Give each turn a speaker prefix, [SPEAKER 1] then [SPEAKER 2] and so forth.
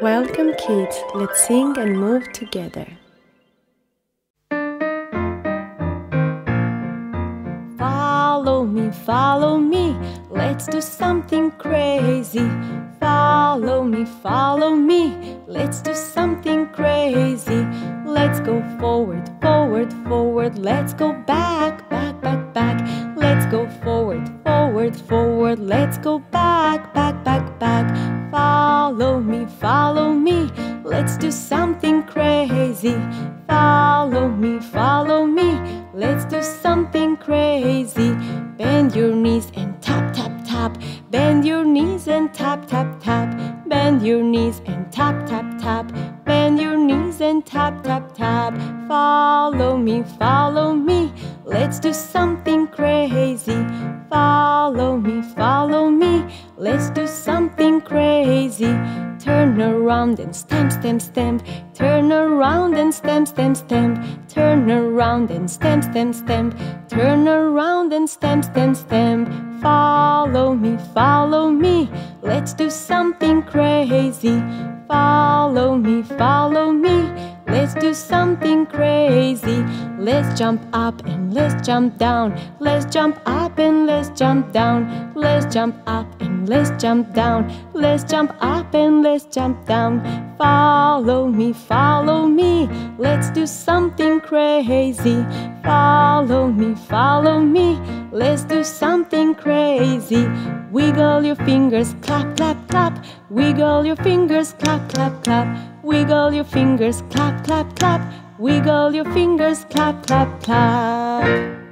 [SPEAKER 1] Welcome, kids. Let's sing and move together.
[SPEAKER 2] Follow me, follow me. Let's do something crazy. Follow me, follow me. Let's do something crazy. Let's go forward, forward, forward. Let's go back, back, back, back. Let's go forward, forward, forward. Let's go back, Let's do something crazy. Follow me, follow me. Let's do something crazy. Bend your knees and tap, tap, tap. Bend your knees and tap, tap, tap. Bend your knees and tap, tap, tap. Bend your knees and tap, tap, tap. Follow me, follow me. Let's do something crazy. Follow me, follow me. Let's do something crazy. Turn around and stamp, stamp, stamp. Turn around and stamp, stamp, stamp. Turn around and stamp, stamp, stamp. Turn around and stamp, stamp, stamp. Follow me, follow me. Let's do something crazy. Follow me, follow me. Let's do something crazy. Let's jump up and let's jump down. Let's jump up and let's jump down. Let's jump up let's jump down. Let's jump up and let's jump down. Follow me, follow me. Let's do something crazy. Follow me, follow me. Let's do something crazy. Wiggle your fingers, clap, clap, clap. Wiggle your fingers, clap, clap, clap. Wiggle your fingers, clap, clap, clap. Wiggle your fingers, clap, clap, clap.